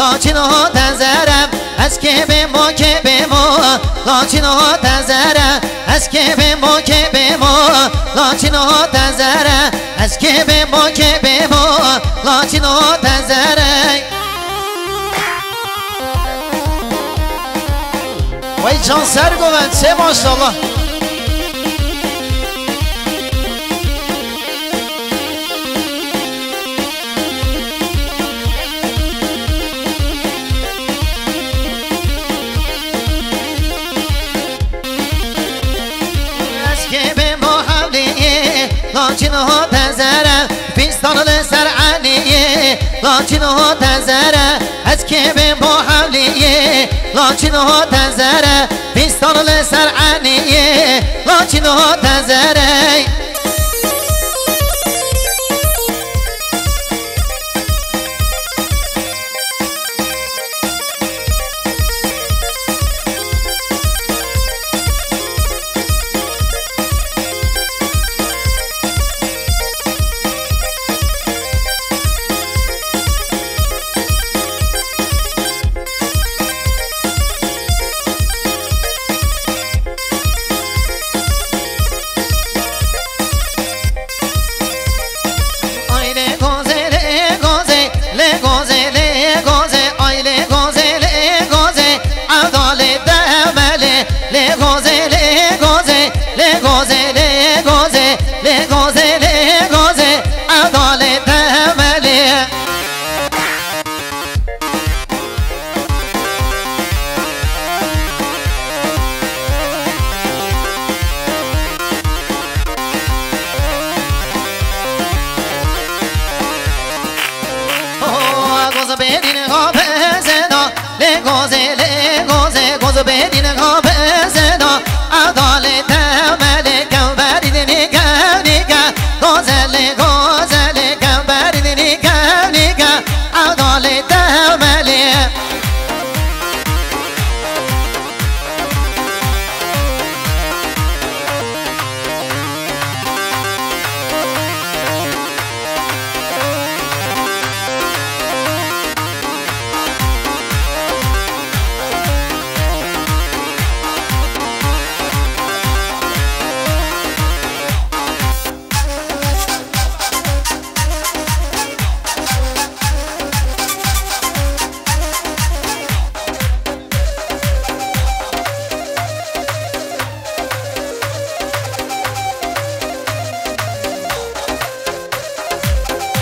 لاچین ها تنظرم از که به ما که به ما لاچین ها تنظرم از که به ما که به ما لاچین ها تنظرم از که به ما که به ما لاچین ها تنظرم وای جان سر گوند سه ماشاءالله لاچین ها تنظرم پیستان سر علیه. لاچین ها تنظرم از که به ما حولیه. لاچین ها تنظرم پیستان سر علیه. لاچین ها José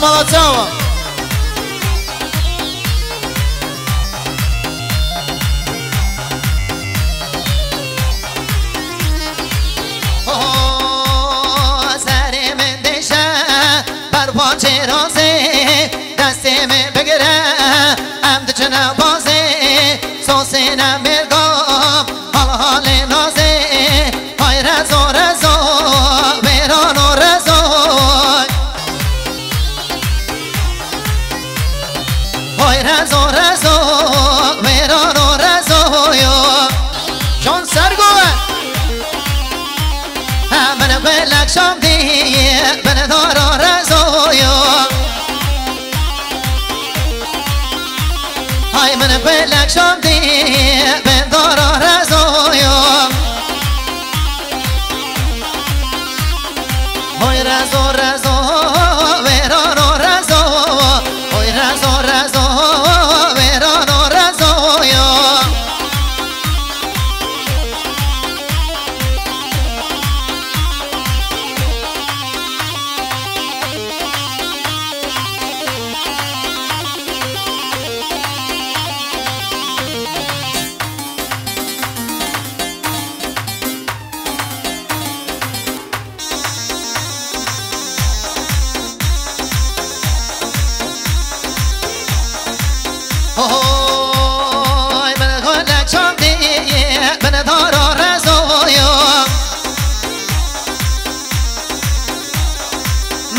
مالاتا سر من دشه بر پاچه رازه دست من بگیره عمد چنه بازه سوسه نمیرگام بلک شام دیه من دارا رزا یا های من بلک شام دیه من دارا رزا یا های رزا رزا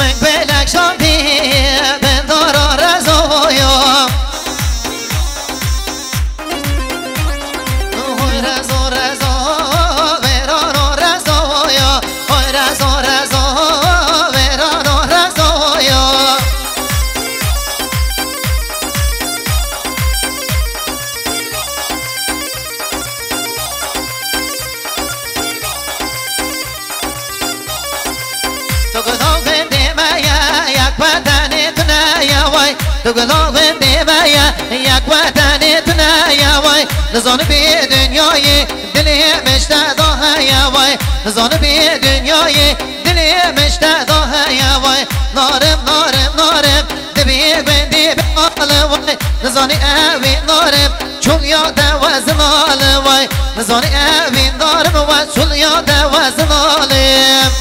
make me like so تو گلاب بیبایا یک وطن تنایا وای. نزان بی دنیای دلی مشتاق یا وای. نزان بی دنیای دلی مشتاق یا وای. نارم نارم نارم دبی بندی بال وای. نزانی اوی نارم چون یاد وزمال وای. نزانی اوی نارم و چون یاد وزمالم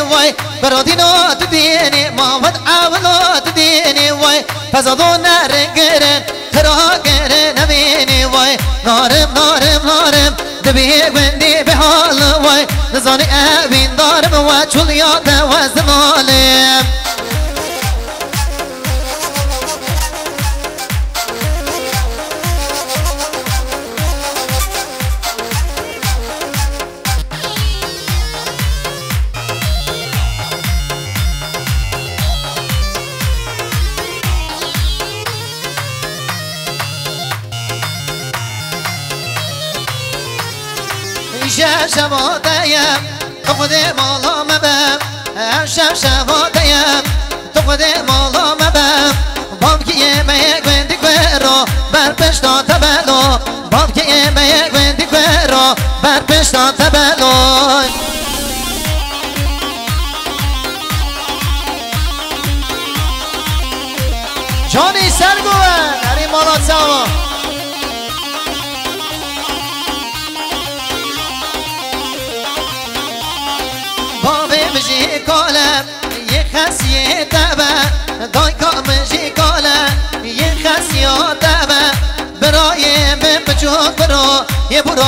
واي برودي نوت ديني ما ود عولوت ديني واي فزادو نرگرن تراگرن نبيني واي نارم نارم نارم دبي غندي بهال واي نزاني أبين دارم واي شليات یاد شب شبادیم تو خود مالا مبم شب شبادیم تو خود مالا مجي كولا يخسي تبا دايكا مجي كولا يخسي تبا براي بمجوك برو يبرو